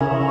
you.